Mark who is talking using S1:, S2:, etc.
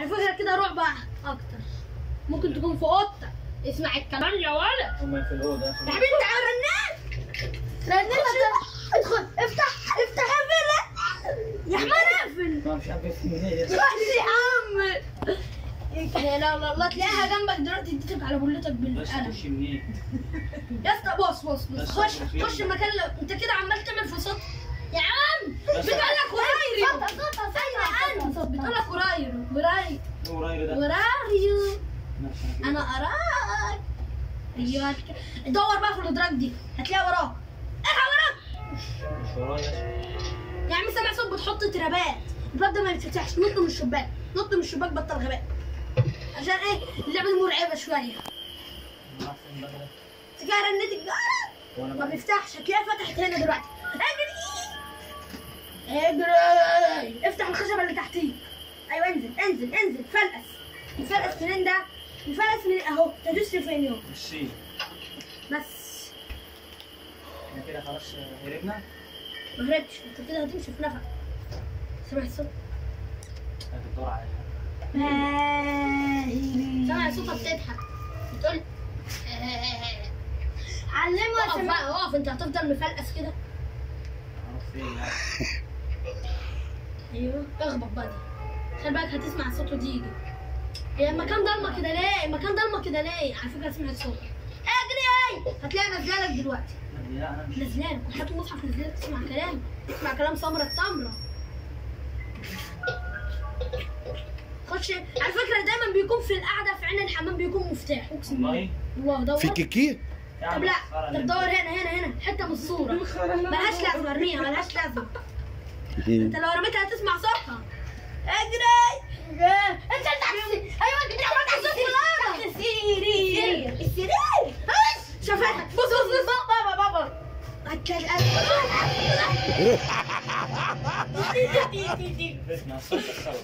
S1: على فكره كده رعب أكتر. ممكن تكون في أوضتك. اسمع الكلام يا ولد.
S2: في الأوضة.
S1: يا حبيبي تعال رنات رنات ادخل. افتح افتح اقفل يا حمار اقفل
S2: ما مش عارف منين
S1: روح يا عم. لا لا لا لا تلاقيها جنبك دلوقتي اديتك على بولتك
S2: بس
S1: بالقلم
S2: تخش منين.
S1: يا اسطى بص بص بص.
S2: بس
S1: خش؟ خش المكان انت كده عمال تعمل في صوت يا عم
S2: بس-
S1: بتقول لك ورايريو اين انت بتقول لك ورايرو
S2: عارف.
S1: أنا أراك. أيوه دور بقى في الادراك دي. هتلاقيها وراك. ارجع وراك.
S2: مش ورايا.
S1: يا عم سامع صوت بتحط ترابات. الباب ده ما يتفتحش نط من الشباك. نط من الشباك بطل غباء. عشان إيه؟ اللعبة دي مرعبة شوية.
S2: راح فين بقى. ده؟
S1: تجي رنت الجرس
S2: وأنا
S1: ما بيفتحش. هتلاقيها فتحت هنا دلوقتي. اجري. اجري. افتح الخشبة اللي تحتيه. أيوه انزل انزل انزل. فلقس الفلقس منين ده الفلقس من أهو. تدوس فين يوم
S2: مشي
S1: بس.
S2: إحنا كده خلاص هربنا.
S1: ما هربتش. أنت كده هتمشي في نفق. سمعت الصوت؟
S2: هتدور على حاجة.
S1: سمع صوتها بتضحك بتقول علمها أقف بقى أقف. أنت هتفضل مفلقس كده.
S2: يعني؟
S1: أيوه. اخبط بقى دي. خلي بالك هتسمع صوته دي يجي هي المكان ضلمة كده ليه؟ المكان ضلمة كده ليه؟ على فكرة سمعت صوت اجري هتلاقي نازلة لك دلوقتي.
S2: لا أنا مش
S1: نازلة لك. وحط المصحف نازلة لك. تسمع كلام. تسمع كلام سمرة التمره خش. على فكرة دايما بيكون في القعدة في عين الحمام بيكون مفتاح. اقسم بالله.
S2: والله؟
S1: دور
S3: في كيكي؟
S1: طب لا. طب دور هنا هنا هنا. حتة من الصورة. ملهاش لازمة ارميها ملهاش لازمة. انت لو رميتها هتسمع اجري أنت تحت أيوه أنت تحت صوت الأرض السرير. السرير؟ شفتها بص بص بص. بابا بابا هتلاقي.